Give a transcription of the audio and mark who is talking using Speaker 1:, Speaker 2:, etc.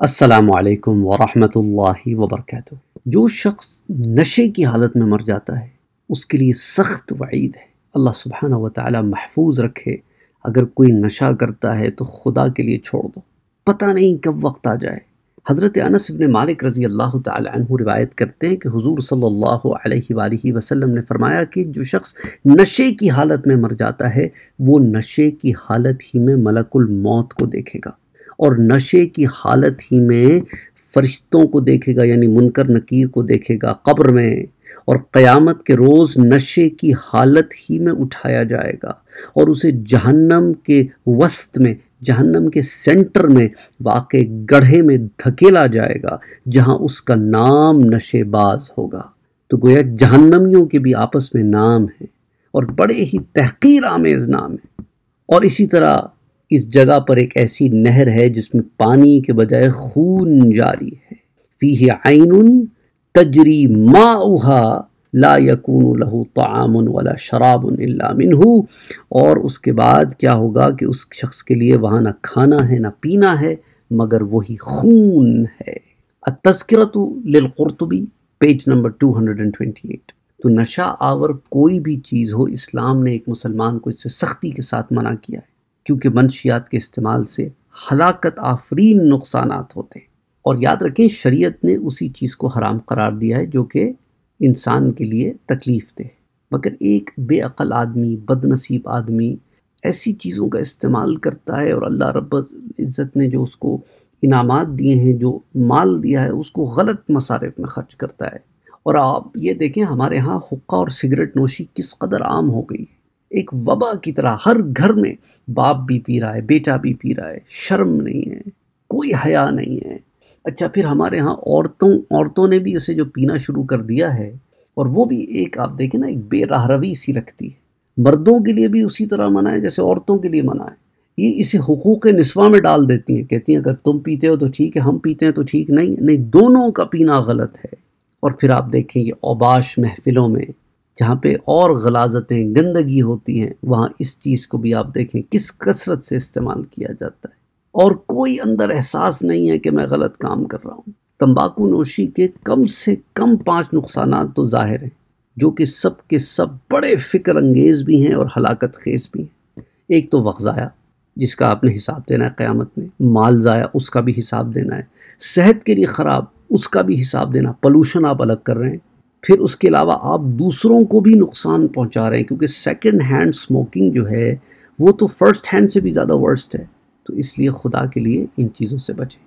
Speaker 1: असलकम वरहमतुल्लाहि वबरकatuh जो शख्स नशे की हालत में मर जाता है, उसके लिए सख्त वईद है। अल्लाह सुबहाना व ताली महफूज रखे। अगर कोई नशा करता है तो खुदा के लिए छोड़ दो। पता नहीं कब वक्त आ जाए। हज़रत अनस इब्न मालिक रज़ी अल्लाह तु रिवायत करते हैं कि हुजूर सल्लल्लाहु अलैहि वसल्लम ने फरमाया कि जो शख्स नशे की हालत में मर जाता है, वो नशे की हालत ही में मलकुल मौत को देखेगा। और नशे की हालत ही में फरिश्तों को देखेगा, यानी मुनकर नकीर को देखेगा कब्र में और क़यामत के रोज़ नशे की हालत ही में उठाया जाएगा और उसे जहन्नम के वस्त में, जहन्नम के सेंटर में, वाक़ गढ़े में धकेला जाएगा, जहाँ उसका नाम नशेबाज होगा। तो गोया जहन्नमियों के भी आपस में नाम है और बड़े ही तहकीर आमेज़ नाम है। और इसी तरह इस जगह पर एक ऐसी नहर है जिसमें पानी के बजाय खून जारी है। फ़ी आइन तजरी माउहा ला यकून लहू तामुन वाला इल्ला मिनहू। और उसके बाद क्या होगा कि उस शख्स के लिए वहाँ ना खाना है, ना पीना है, मगर वही खून है। तस्करत लुर्तुबी पेज नंबर 228 तो नशा आवर कोई भी चीज़ हो, इस्लाम ने एक मुसलमान को इससे सख्ती के साथ मना किया है। क्योंकि मनशियात के इस्तेमाल से हलाकत आफरीन नुकसान होते हैं। और याद रखें, शरीयत ने उसी चीज़ को हराम करार दिया है जो कि इंसान के लिए तकलीफ़ दे मगर एक बेअल आदमी, बदनसीब आदमी ऐसी चीज़ों का इस्तेमाल करता है और अल्लाह रब इज़्ज़त ने जो उसको इनामात दिए हैं, जो माल दिया है, उसको गलत मसारफ में ख़र्च करता है। और आप ये देखें, हमारे यहाँ हुक्का और सिगरेट नोशी किस कदर आम हो गई है। एक वबा की तरह हर घर में बाप भी पी रहा है, बेटा भी पी रहा है, शर्म नहीं है, कोई हया नहीं है। अच्छा फिर हमारे यहाँ औरतों औरतों ने भी उसे जो पीना शुरू कर दिया है, और वो भी एक, आप देखें ना, एक बेराहरवी सी रखती है। मर्दों के लिए भी उसी तरह मना है जैसे औरतों के लिए मना है ये इसे हकूक़ नस्वा में डाल देती हैं, कहती हैं, अगर तुम पीते हो तो ठीक है, हम पीते हैं तो ठीक, नहीं नहीं, दोनों का पीना गलत है। और फिर आप देखें, ये औबाश महफिलों में जहाँ पे और गलाजतें, गंदगी होती हैं, वहाँ इस चीज़ को भी आप देखें, किस कसरत से इस्तेमाल किया जाता है। और कोई अंदर एहसास नहीं है कि मैं गलत काम कर रहा हूँ। तम्बाकू नोशी के कम से कम पाँच नुकसान तो ज़ाहिर हैं, जो कि सब के सब बड़े फ़िक्र अंगेज़ भी हैं और हलाकत खेज भी हैं। एक तो वक्त ज़ाया, जिसका आपने हिसाब देना है क़्यामत में, माल ज़ाया, उसका भी हिसाब देना है। सेहत के लिए ख़राब, उसका भी हिसाब देना, पोलूशन आप अलग कर रहे हैं। फिर उसके अलावा आप दूसरों को भी नुकसान पहुँचा रहे हैं, क्योंकि सेकंड हैंड स्मोकिंग जो है, वो तो फ़र्स्ट हैंड से भी ज़्यादा वर्स्ट है। तो इसलिए खुदा के लिए इन चीज़ों से बचें।